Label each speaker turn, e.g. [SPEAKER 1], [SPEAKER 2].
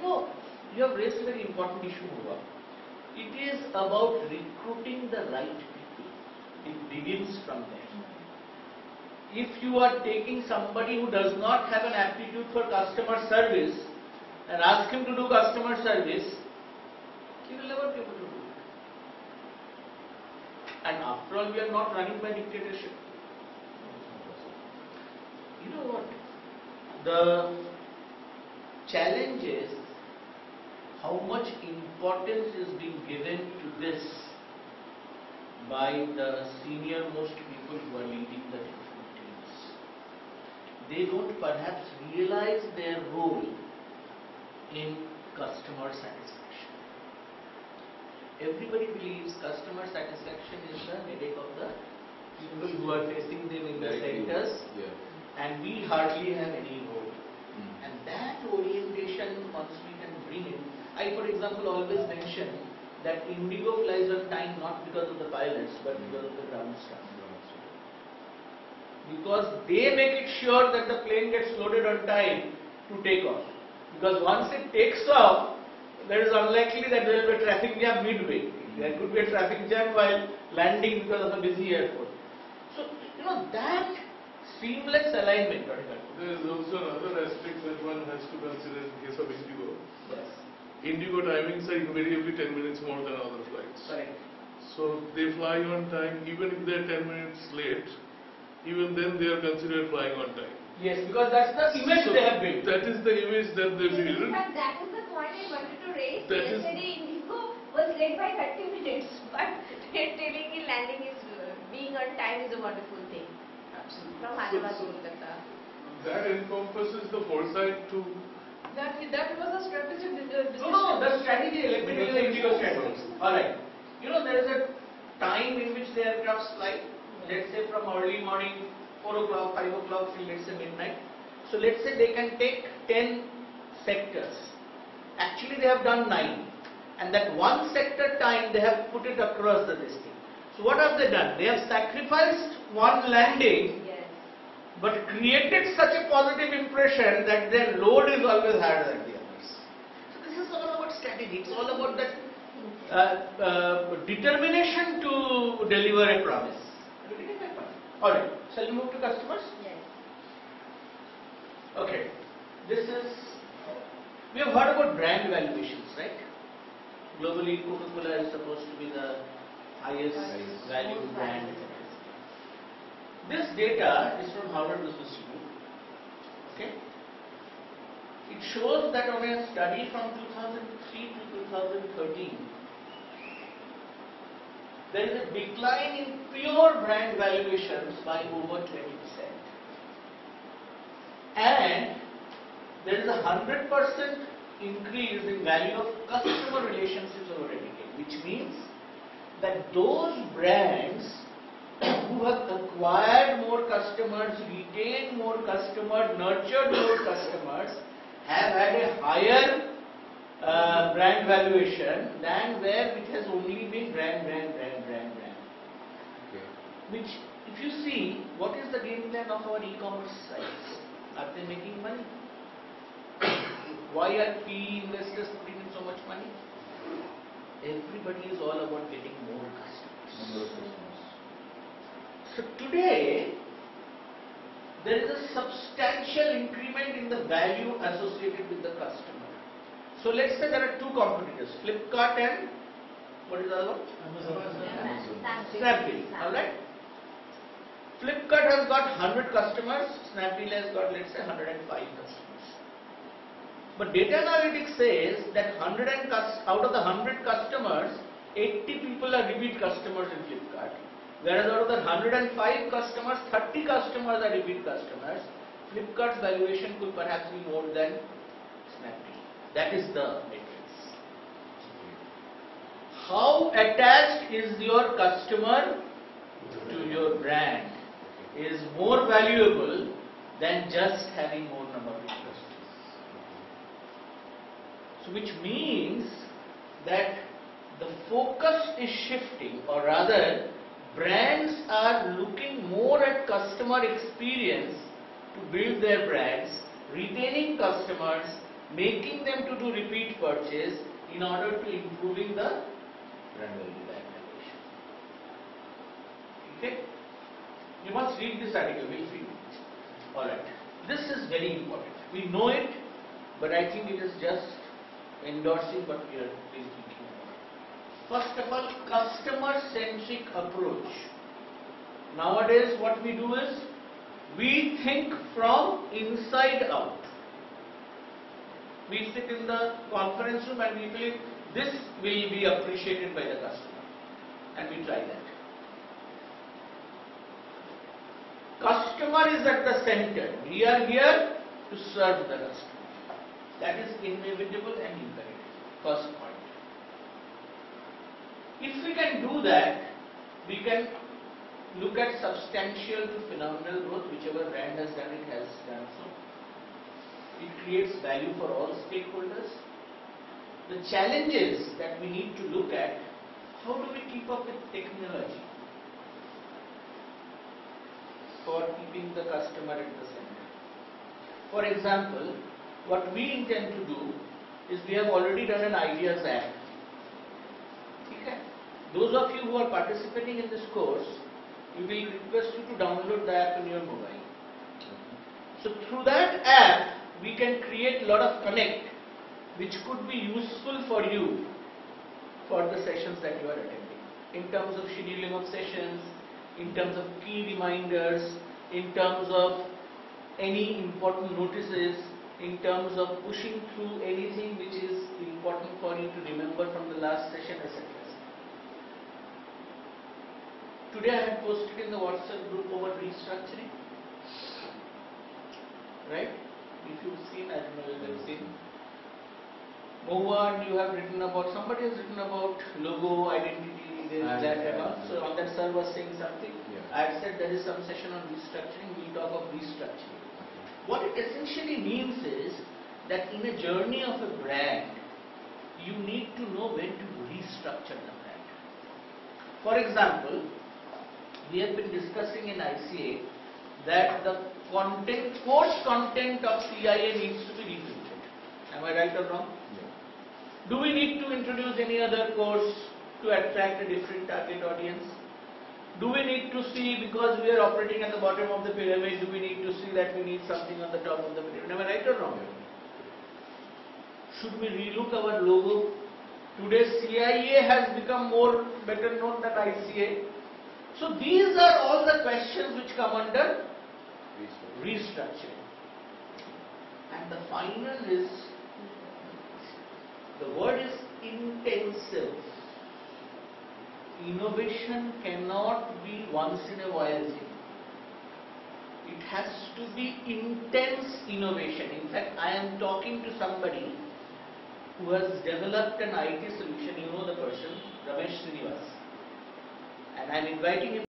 [SPEAKER 1] You know, you have raised a very important issue, Muba. It is about recruiting the right people. It begins from there. Hmm. If you are taking somebody who does not have an aptitude for customer service and ask him to do customer service, he will never be able to do it. And after all, we are not running by dictatorship. You know what? The challenge is how much importance is being given to this by the senior most people who are leading the different teams. They don't perhaps realize their role in customer satisfaction. Everybody believes customer satisfaction is the headache of the people who are facing them in the centers
[SPEAKER 2] Yeah.
[SPEAKER 1] and we hardly have any role.
[SPEAKER 2] Mm.
[SPEAKER 1] And that orientation, once we can bring in, I, for example, always mention that Indigo flies on time not because of the pilots, but because of the ground staff. Because they make it sure that the plane gets loaded on time to take off. Because once it takes off, there is unlikely that there will be a traffic jam midway. There could be a traffic jam while landing because of a busy airport. So, you know, that seamless alignment,
[SPEAKER 3] There is also another aspect that one has to consider in case of Indigo.
[SPEAKER 1] Yes,
[SPEAKER 3] Indigo timings are invariably 10 minutes more than other flights.
[SPEAKER 1] correct.
[SPEAKER 3] So they fly on time even if they are 10 minutes late. Even then they are considered flying on time.
[SPEAKER 1] Yes, because that's the image
[SPEAKER 3] So
[SPEAKER 1] they have built.
[SPEAKER 3] That is the image that they
[SPEAKER 4] In
[SPEAKER 3] build.
[SPEAKER 4] fact, that is the point I wanted to raise.
[SPEAKER 3] That is-
[SPEAKER 4] Yesterday, Indigo was late by 30 minutes, but they're telling me landing is being on time is a wonderful thing.
[SPEAKER 1] Absolutely.
[SPEAKER 4] From Hyderabad to Kolkata.
[SPEAKER 3] That encompasses the foresight to
[SPEAKER 5] That, that was a strategic di- uh,
[SPEAKER 1] No, no, the strategy, let me tell you the Indigo strategy. Alright. You know, there is a time in which the aircrafts fly. Let's say from early morning, 4 o'clock, 5 o'clock till let's say midnight. So let's say they can take 10 sectors. Actually, they have done 9. And that one sector time, they have put it across the distance. So what have they done? They have sacrificed one landing
[SPEAKER 4] Yes.
[SPEAKER 1] But created such a positive impression that their load is always higher than the others. So this is all about strategy. It's all about that uh, uh, determination to deliver a promise. Are you getting? All right. Shall we move to customers?
[SPEAKER 4] Yes.
[SPEAKER 1] Okay. This is we have heard about brand valuations, right? Globally, Coca-Cola is supposed to be the highest
[SPEAKER 2] Highest.
[SPEAKER 1] value brand. This data is from Harvard Business Review. Okay. It shows that on a study from 2003 to 2013, there is a decline in pure brand valuations by over 20%. And there is a 100% increase in value of customer relationships over a decade, which means that those brands who have acquired more customers, retained more customers, nurtured more customers, have had a higher uh, brand valuation than where it has only been brand, brand, brand, brand, brand.
[SPEAKER 2] Okay.
[SPEAKER 1] Which, if you see, what is the game plan of our e-commerce sites? Are they making money? Why are PE investors putting in so much money? Everybody is all about getting more customers.
[SPEAKER 2] Of customers.
[SPEAKER 1] So today, there is a substantial increment in the value associated with the customer. So let's say there are two competitors, Flipkart and what is the other one? Snapdeal, alright? Flipkart has got 100 customers, Snapdeal has got let's say 105 customers. But data analytics says that 100 and out of the 100 customers, 80 people are repeat customers in Flipkart. Whereas out of the 105 customers, 30 customers are repeat customers. Flipkart's valuation could perhaps be more than Snapdeal. That is the matrix. How attached is your customer to your brand is more valuable than just having more number of customers. So which means that the focus is shifting or rather brands are looking more at customer experience to build their brands, retaining customers making them to do repeat purchase in order to improving the
[SPEAKER 2] Brand value.
[SPEAKER 1] Okay? You must read this article, we'll see. Alright. This is very important. We know it, but I think it is just endorsing what we are thinking. First of all, customer-centric approach. Nowadays, what we do is, we think from inside out. We sit in the conference room and we believe this will be appreciated by the customer. And we try that. Customer is at the center. We are here to serve the customer. That is inevitable and imperative. First point. Can do that, we can look at substantial to phenomenal growth, whichever brand has done it has done so. It creates value for all stakeholders. The challenges that we need to look at, how do we keep up with technology for keeping the customer at the center? For example, what we intend to do is we have already done an Aidias app. Okay. Those of you who are participating in this course, we will request you to download the app in your mobile. So through that app, we can create a lot of connect which could be useful for you for the sessions that you are attending. In terms of scheduling of sessions, in terms of key reminders, in terms of any important notices, in terms of pushing through anything which is important for you to remember from the last session, etc. Today I had posted in the WhatsApp group about restructuring. Right? If you've seen, I don't know if you've seen. Mohan, you have written about, somebody has written about logo, identity, this,
[SPEAKER 2] And,
[SPEAKER 1] that and
[SPEAKER 2] uh,
[SPEAKER 1] all. So on that sir was saying something.
[SPEAKER 2] Yeah.
[SPEAKER 1] I had said there is some session on restructuring, we'll talk of restructuring. What it essentially means is that in a journey of a brand, you need to know when to restructure the brand. For example, we have been discussing in ICA that the content, course content of CIA needs to be reprinted. Am I right or wrong?
[SPEAKER 2] Yeah.
[SPEAKER 1] Do we need to introduce any other course to attract a different target audience? Do we need to see, because we are operating at the bottom of the pyramid, do we need to see that we need something on the top of the pyramid? Am I right or wrong? Should we relook our logo? Today CIA has become more better known than ICA. So these are all the questions which come under restructuring. And the final is, the word is intensive. Innovation cannot be once in a while thing. It has to be intense innovation. In fact, I am talking to somebody who has developed an IT solution, you know the person, Ramesh Srinivas. And I am inviting him